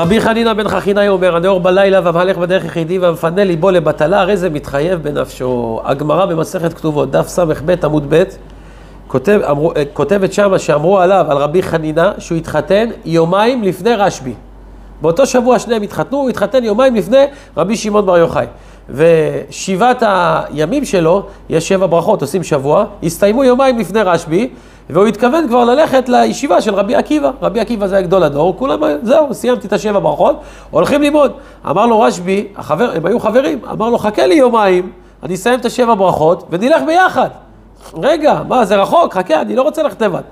רבי חנינא בן חכינאי אומר, הנאור בלילה והמהלך בדרך יחידי והמפנה ליבו לבטלה, הרי זה מתחייב בנפשו. הגמרא במסכת כתובות, דף ס"ב עמוד ב', כותב, אמרו, כותבת שמה שאמרו עליו, על רבי חנינא, שהוא התחתן יומיים לפני רשב"י. באותו שבוע שניהם התחתנו, הוא התחתן יומיים לפני רבי שמעון בר יוחאי. ושבעת הימים שלו, יש שבע ברכות, עושים שבוע, הסתיימו יומיים לפני רשב"י, והוא התכוון כבר ללכת לישיבה של רבי עקיבא. רבי עקיבא זה היה גדול הדור, כולם, זהו, סיימתי את השבע ברכות, הולכים ללמוד. אמר לו רשב"י, החבר, הם היו חברים, אמר לו, חכה לי יומיים, אני אסיים את השבע ברכות, ונלך ביחד. רגע, מה, זה רחוק, חכה, אני לא רוצה ללכת לבד.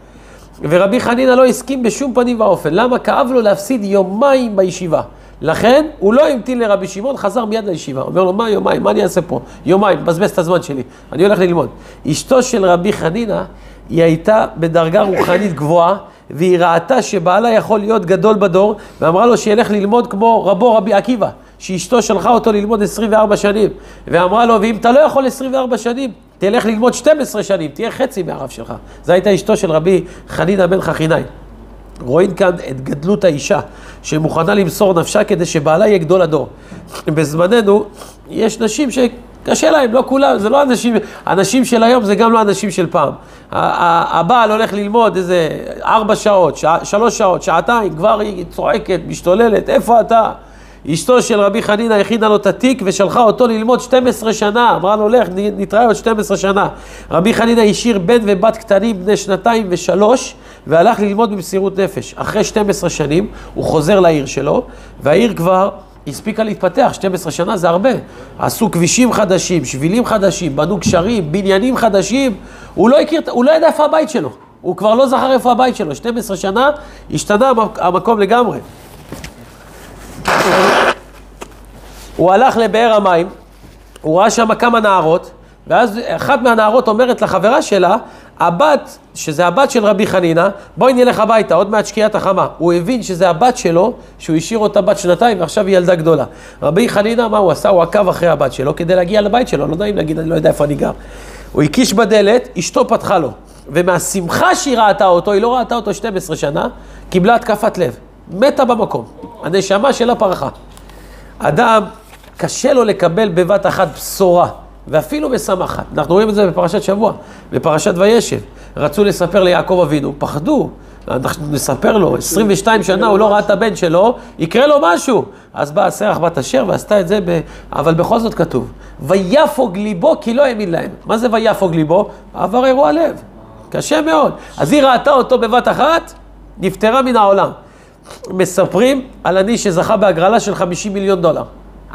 ורבי חנינא לא הסכים בשום פנים ואופן. למה? כאב לו להפסיד יומיים בישיבה. לכן הוא לא המתין לרבי שמעון, חזר מיד לישיבה. אומר לו, מה יומיים? מה אני אעשה פה? יומיים, מבזבז את הזמן שלי. אני הולך ללמוד. אשתו של רבי חנינא, היא הייתה בדרגה רוחנית גבוהה, והיא ראתה שבעלה יכול להיות גדול בדור, ואמרה לו שילך ללמוד כמו רבו רבי עקיבא, שאשתו שלחה אותו ללמוד 24 שנים. ואמרה לו, ואם אתה לא יכול 24 שנים, תלך ללמוד 12 שנים, תהיה חצי מהרב שלך. זו הייתה אשתו של רבי חנינא בן חכינאי. רואים כאן את גדלות האישה, שמוכנה למסור נפשה כדי שבעלה יהיה גדול הדור. בזמננו, יש נשים שקשה להם, לא כולם, זה לא אנשים, אנשים של היום זה גם לא אנשים של פעם. הבעל הולך ללמוד איזה ארבע שעות, שע, שלוש שעות, שעתיים, כבר היא צועקת, משתוללת, איפה אתה? אשתו של רבי חנינא הכינה לו את התיק ושלחה אותו ללמוד 12 שנה, אמרה לו, לך, נתראה עוד 12 שנה. רבי חנינא השאיר בן ובת קטנים בני שנתיים ושלוש, והלך ללמוד במסירות נפש. אחרי 12 שנים, הוא חוזר לעיר שלו, והעיר כבר הספיקה להתפתח, 12 שנה זה הרבה. עשו כבישים חדשים, שבילים חדשים, בנו גשרים, בניינים חדשים. הוא לא הכיר, הוא לא ידע איפה הבית שלו. הוא כבר לא זכר איפה הבית שלו. 12 שנה, השתנה המקום לגמרי. הוא הלך לבאר המים, הוא ראה שם כמה נערות, ואז אחת מהנערות אומרת לחברה שלה, הבת, שזה הבת של רבי חנינא, בואי נלך הביתה, עוד מעט שקיעת החמה. הוא הבין שזה הבת שלו, שהוא השאיר אותה בת שנתיים ועכשיו היא ילדה גדולה. רבי חנינא, מה הוא עשה? הוא עקב אחרי הבת שלו כדי להגיע לבית שלו, לא נעים להגיד, אני לא יודע איפה אני גר. הוא הקיש בדלת, אשתו פתחה לו. ומהשמחה שהיא ראתה אותו, היא לא ראתה אותו 12 שנה, קיבלה התקפת לב. מתה במקום. הנשמה שלה פרחה. אדם, קשה לו לקבל בבת אחת בשורה, ואפילו משמחת. אנחנו רואים את זה בפרשת שבוע, בפרשת וישב. רצו לספר ליעקב אבינו, פחדו. אנחנו נספר לו, 22 שנה הוא לא ראה את הבן שלו, יקרה לו משהו. אז באה סרח בת אשר ועשתה את זה, ב... אבל בכל זאת כתוב, ויפוג ליבו כי לא האמין להם. מה זה ויפוג ליבו? עבר אירוע לב. קשה מאוד. אז היא ראתה אותו בבת אחת, נפטרה מן העולם. מספרים על עני שזכה בהגרלה של 50 מיליון דולר.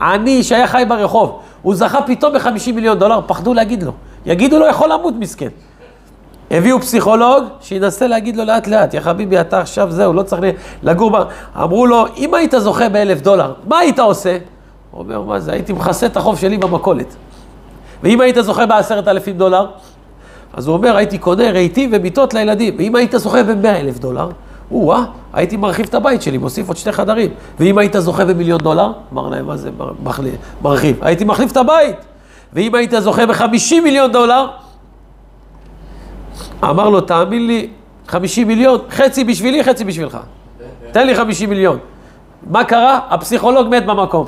עני שהיה חי ברחוב, הוא זכה פתאום ב-50 מיליון דולר, פחדו להגיד לו. יגידו לו, יכול למות מסכן. הביאו פסיכולוג שינסה להגיד לו לאט לאט, יא חביבי, אתה עכשיו זהו, לא צריך לגור ב... אמרו לו, אם היית זוכה באלף דולר, מה היית עושה? הוא אומר, מה זה, הייתי מכסה את החוב שלי במכולת. ואם היית זוכה בעשרת אלפים דולר, אז הוא אומר, הייתי קונה רהיטים ומיטות לילדים. ואם היית זוכה במאה אלף דולר, או-אה, הייתי מרחיב את הבית שלי, מוסיף עוד שתי חדרים. ואם היית זוכה במיליון דולר, אמר להם, מה זה מרחיב? הייתי מחליף את הבית. ואם היית זוכה בחמישים מיליון דולר, אמר לו, תאמין לי, חמישים מיליון, חצי בשבילי, חצי בשבילך. תן לי חמישים מיליון. מה קרה? הפסיכולוג מת במקום.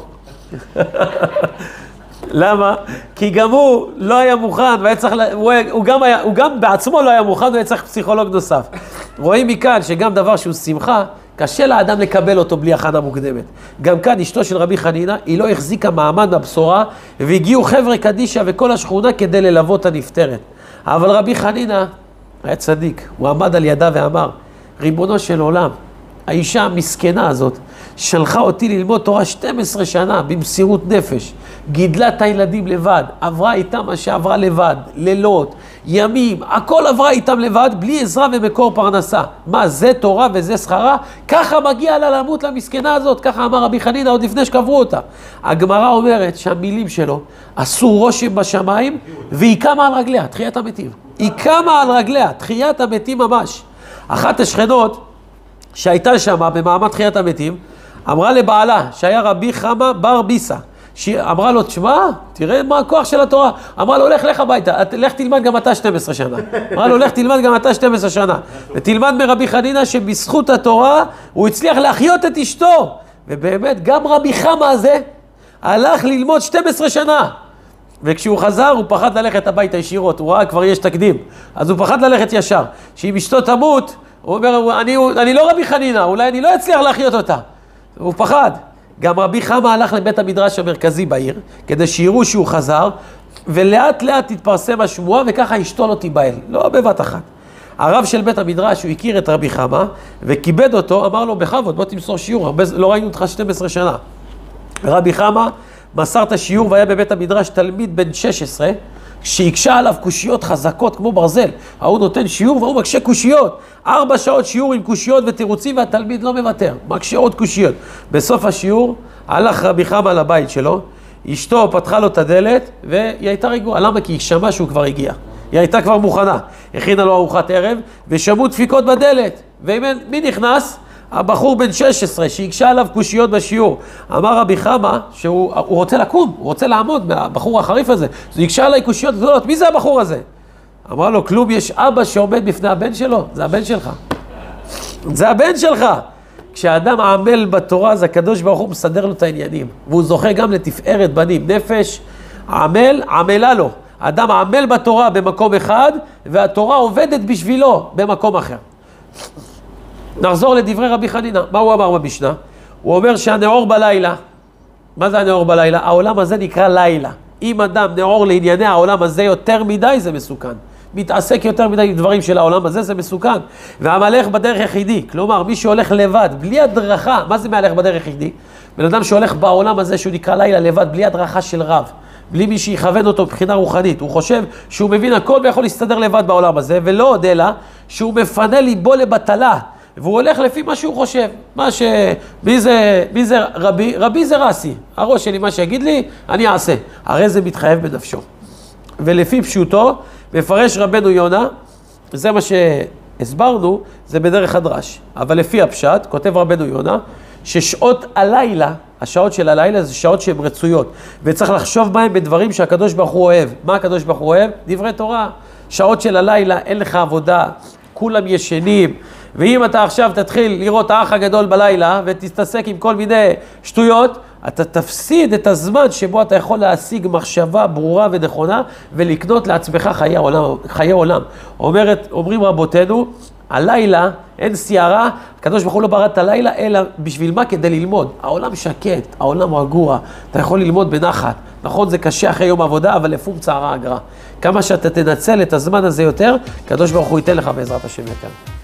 למה? כי גם הוא לא היה מוכן, והיה צריך, הוא, היה, הוא, גם היה, הוא גם בעצמו לא היה מוכן, הוא היה צריך פסיכולוג נוסף. רואים מכאן שגם דבר שהוא שמחה, קשה לאדם לקבל אותו בלי הכנה מוקדמת. גם כאן אשתו של רבי חנינא, היא לא החזיקה מעמד מהבשורה, והגיעו חבר'ה קדישא וכל השכונה כדי ללוות את הנפטרת. אבל רבי חנינא היה צדיק, הוא עמד על ידה ואמר, ריבונו של עולם, האישה המסכנה הזאת, שלחה אותי ללמוד תורה 12 שנה במסירות נפש, גידלה את הילדים לבד, עברה איתם מה שעברה לבד, לילות, ימים, הכל עברה איתם לבד, בלי עזרה ומקור פרנסה. מה, זה תורה וזה שכרה? ככה מגיע לה למות למסכנה הזאת, ככה אמר רבי חנינא עוד לפני שקברו אותה. הגמרא אומרת שהמילים שלו עשו רושם בשמיים, והיא קמה על רגליה, תחיית המתים. היא קמה על רגליה, תחיית המתים ממש. אחת השכנות שהייתה שם במעמד תחיית המתים, אמרה לבעלה, שהיה רבי חמא בר ביסה, שאמרה לו, תשמע, תראה מה הכוח של התורה. אמרה לו, לך, לך הביתה, לך תלמד גם אתה 12 שנה. אמרה לו, לך תלמד גם אתה 12 שנה. ותלמד מרבי חנינא שבזכות התורה הוא הצליח להחיות את אשתו. ובאמת, גם רבי חמא הזה הלך ללמוד 12 שנה. וכשהוא חזר, הוא פחד ללכת הביתה ישירות, הוא ראה כבר יש תקדים. אז הוא פחד ללכת ישר. שאם אשתו תמות, הוא אומר, אני, אני לא רבי חנינא, אולי אני לא אצליח להחיות אותה. הוא פחד. גם רבי חמא הלך לבית המדרש המרכזי בעיר, כדי שיראו שהוא חזר, ולאט לאט תתפרסם השמועה, וככה אשתו לא תיבהל, לא בבת אחת. הרב של בית המדרש, הוא הכיר את רבי חמא, וכיבד אותו, אמר לו, בכבוד, בוא תמסור שיעור, הרבה, לא ראינו אותך 12 שנה. רבי חמא מסר את השיעור והיה בבית המדרש תלמיד בן 16, שהקשה עליו קושיות חזקות כמו ברזל. ההוא נותן שיעור והוא מקשה קושיות. ארבע שעות שיעור עם קושיות ותירוצים והתלמיד לא מוותר, מקשה עוד קושיות. בסוף השיעור הלך רבי חמא לבית שלו, אשתו פתחה לו את הדלת והיא הייתה רגועה. למה? כי היא שמעה שהוא כבר הגיע. היא הייתה כבר מוכנה. הכינה לו ארוחת ערב ושמעו דפיקות בדלת. ומי נכנס? הבחור בן 16 שהקשה עליו קושיות בשיעור, אמר רבי חמא שהוא רוצה לקום, הוא רוצה לעמוד מהבחור החריף הזה, הוא הקשה עליי קושיות גדולות, מי זה הבחור הזה? אמר לו, כלום, יש אבא שעומד בפני הבן שלו, זה הבן שלך. זה הבן שלך. כשאדם עמל בתורה, אז הקדוש ברוך הוא מסדר לו את העניינים, והוא זוכה גם לתפארת בנים. נפש עמל, עמלה לו. אדם עמל בתורה במקום אחד, והתורה עובדת בשבילו במקום אחר. נחזור לדברי רבי חנינא, מה הוא אמר במשנה? הוא אומר שהנאור בלילה, מה זה הנאור בלילה? העולם הזה נקרא לילה. אם אדם נאור לענייני העולם הזה יותר מדי, זה מסוכן. מתעסק יותר מדי עם דברים של העולם הזה, זה מסוכן. והמלך בדרך יחידי, כלומר, מי שהולך לבד, בלי הדרכה, מה זה מהלך בדרך יחידי? בן אדם שהולך בעולם הזה, שהוא נקרא לילה לבד, בלי הדרכה של רב, בלי מי שיכוון אותו מבחינה רוחנית, הוא חושב שהוא מבין הכל ויכול להסתדר לבד בעולם הזה, ולא עוד אלא שהוא מפנה ליבו לבטלה. והוא הולך לפי מה שהוא חושב. מה ש... מי זה, מי זה רבי? רבי זה רסי. הראש שלי, מה שיגיד לי, אני אעשה. הרי זה מתחייב בנפשו. ולפי פשוטו, מפרש רבנו יונה, זה מה שהסברנו, זה בדרך הדרש. אבל לפי הפשט, כותב רבנו יונה, ששעות הלילה, השעות של הלילה זה שעות שהן רצויות, וצריך לחשוב בהן בדברים שהקדוש ברוך הוא אוהב. מה הקדוש ברוך הוא אוהב? דברי תורה. שעות של הלילה, אין לך עבודה, כולם ישנים, ואם אתה עכשיו תתחיל לראות האח הגדול בלילה ותתעסק עם כל מיני שטויות, אתה תפסיד את הזמן שבו אתה יכול להשיג מחשבה ברורה ונכונה ולקנות לעצמך חיי עולם. חיי עולם. אומרת, אומרים רבותינו, הלילה אין סערה, הקדוש ברוך הוא לא ברא את הלילה, אלא בשביל מה? כדי ללמוד. העולם שקט, העולם רגוע, אתה יכול ללמוד בנחת. נכון, זה קשה אחרי יום עבודה, אבל לפום צערה אגרה. כמה שאתה תנצל את הזמן הזה יותר, הקדוש ברוך הוא ייתן לך בעזרת השם יותר.